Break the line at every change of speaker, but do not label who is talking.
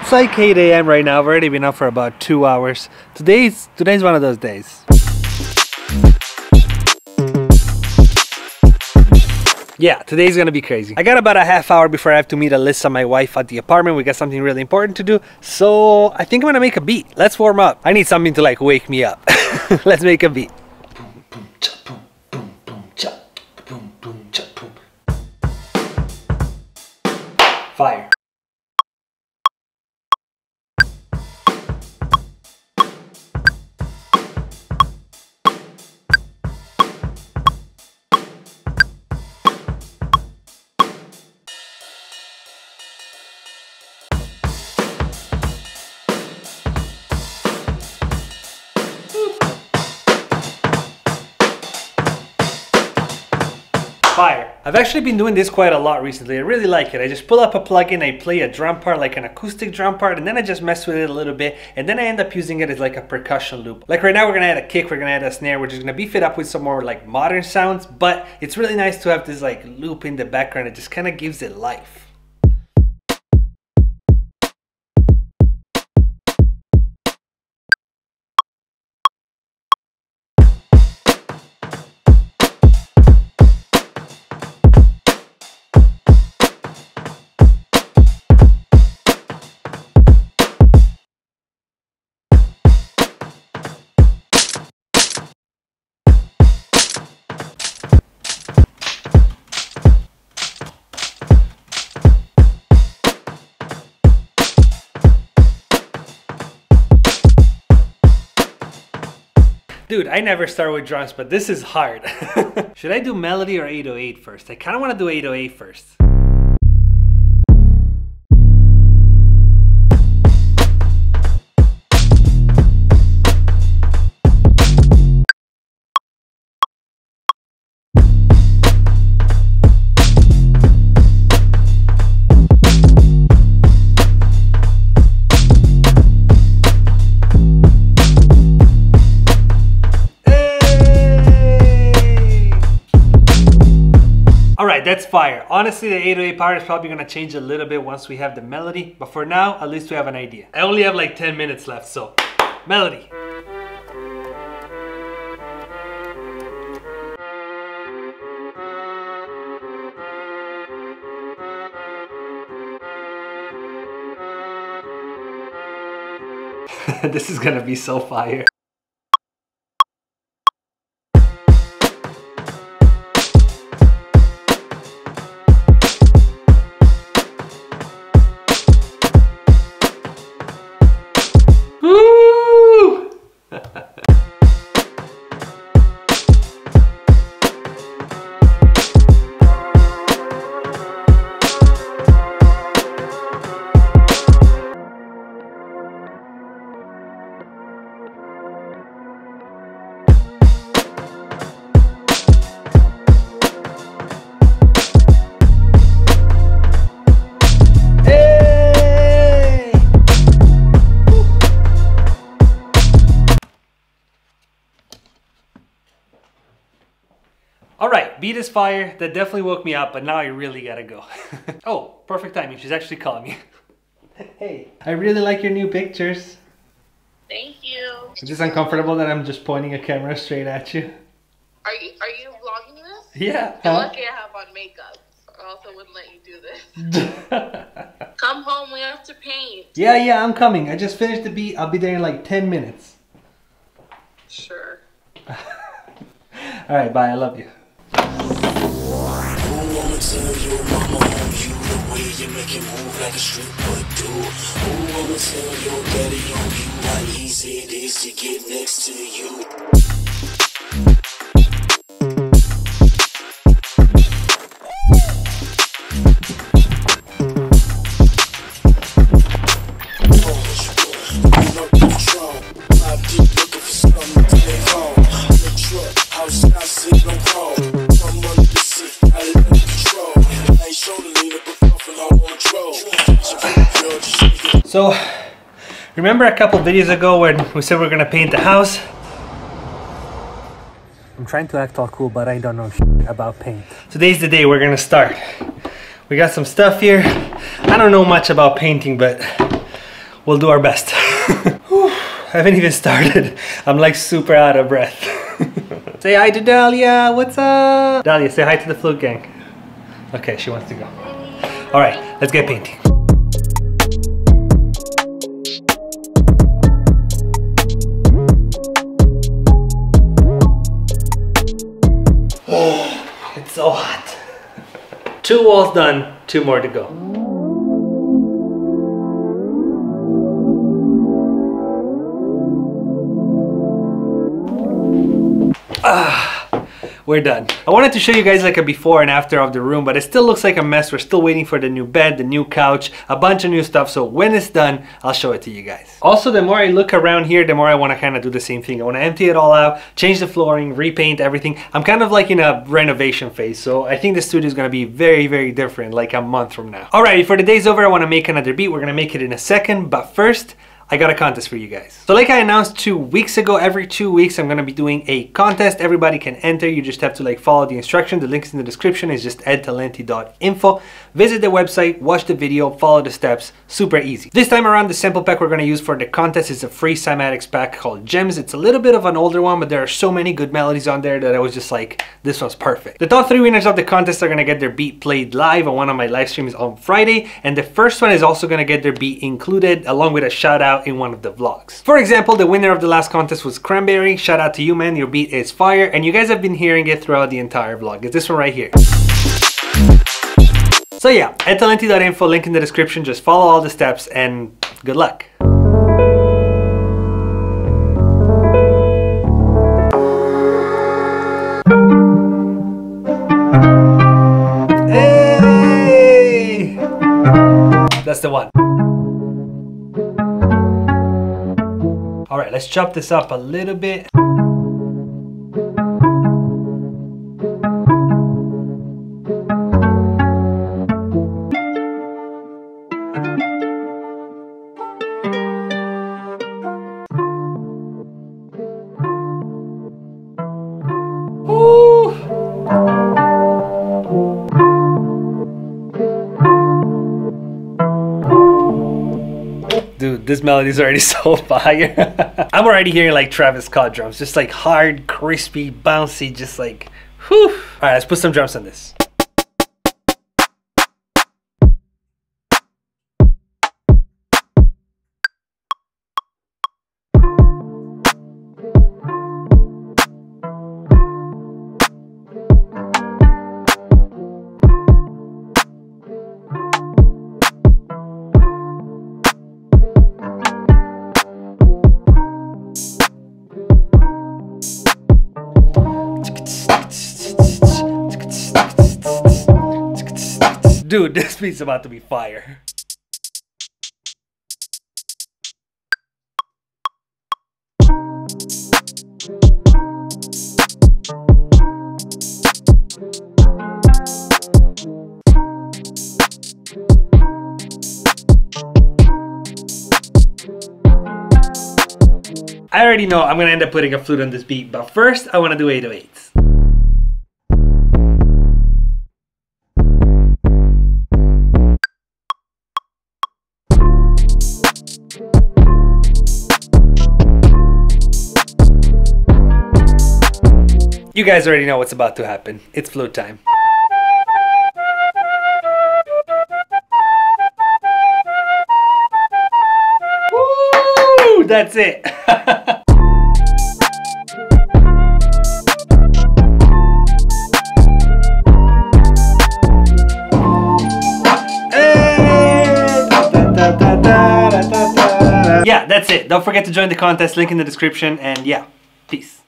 It's like 8 a.m. right now. I've already been up for about two hours. Today's today's one of those days. Yeah, today's gonna be crazy. I got about a half hour before I have to meet Alyssa, my wife, at the apartment. We got something really important to do. So I think I'm gonna make a beat. Let's warm up. I need something to like wake me up. Let's make a beat. Fire. I've actually been doing this quite a lot recently. I really like it. I just pull up a plugin, I play a drum part, like an acoustic drum part, and then I just mess with it a little bit, and then I end up using it as like a percussion loop. Like right now we're gonna add a kick, we're gonna add a snare, which is gonna beef it up with some more like modern sounds, but it's really nice to have this like loop in the background. It just kind of gives it life. Dude, I never start with drums, but this is hard. Should I do melody or 808 first? I kind of want to do 808 first. That's fire. Honestly, the 808 part is probably gonna change a little bit once we have the melody, but for now, at least we have an idea. I only have like 10 minutes left, so melody. this is gonna be so fire. All right, beat is fire. That definitely woke me up, but now I really gotta go. oh, perfect timing. She's actually calling me. hey, I really like your new pictures.
Thank you.
Is this uncomfortable that I'm just pointing a camera straight at you?
Are you are you vlogging this?
Yeah.
You're
huh?
lucky I have on makeup. I also wouldn't let you do this. Come home, we have to paint.
yeah, yeah, I'm coming. I just finished the beat. I'll be there in like 10 minutes.
Sure.
All right, bye. I love you.
Tell your mama on you the way you make it move like a strip but do? Who wanna tell your daddy on you how easy it is to get next to you?
So, remember a couple videos ago when we said we are gonna paint the house? I'm trying to act all cool, but I don't know shit about paint. Today's the day we're gonna start. We got some stuff here. I don't know much about painting, but We'll do our best. I haven't even started. I'm like super out of breath. say hi to Dahlia. What's up? Dahlia, say hi to the flute gang. Okay, she wants to go. All right, let's get painting. So hot. Two walls done, two more to go. Ah, we're done. I wanted to show you guys like a before and after of the room, but it still looks like a mess. We're still waiting for the new bed, the new couch, a bunch of new stuff. So when it's done, I'll show it to you guys. Also, the more I look around here, the more I want to kind of do the same thing. I want to empty it all out, change the flooring, repaint everything. I'm kind of like in a renovation phase. So I think the studio is going to be very, very different like a month from now. Alright, before the day's over, I want to make another beat. We're going to make it in a second. But first, I got a contest for you guys. So like I announced two weeks ago, every two weeks I'm gonna be doing a contest. Everybody can enter. You just have to like follow the instructions. The links in the description it's just edtalenti.info. Visit the website, watch the video, follow the steps. Super easy. This time around, the sample pack we're gonna use for the contest is a free cymatics pack called Gems. It's a little bit of an older one, but there are so many good melodies on there that I was just like, this one's perfect. The top three winners of the contest are gonna get their beat played live on one of my live streams on Friday, and the first one is also gonna get their beat included along with a shout out in one of the vlogs. For example, the winner of the last contest was Cranberry. Shout out to you, man. Your beat is fire, and you guys have been hearing it throughout the entire vlog. It's this one right here. So yeah, edtalenti.info, link in the description. Just follow all the steps, and good luck. Hey! That's the one. All right, let's chop this up a little bit. Dude, this melody's already so fire. I'm already hearing like Travis Scott drums, just like hard, crispy, bouncy, just like, whew. All right, let's put some drums on this. Dude, this beat's about to be fire. I already know I'm gonna end up putting a flute on this beat, but first I wanna do 808s. You guys already know what's about to happen. It's flute time. Woo! That's it. Yeah, that's it. Don't forget to join the contest, link in the description, and yeah, peace.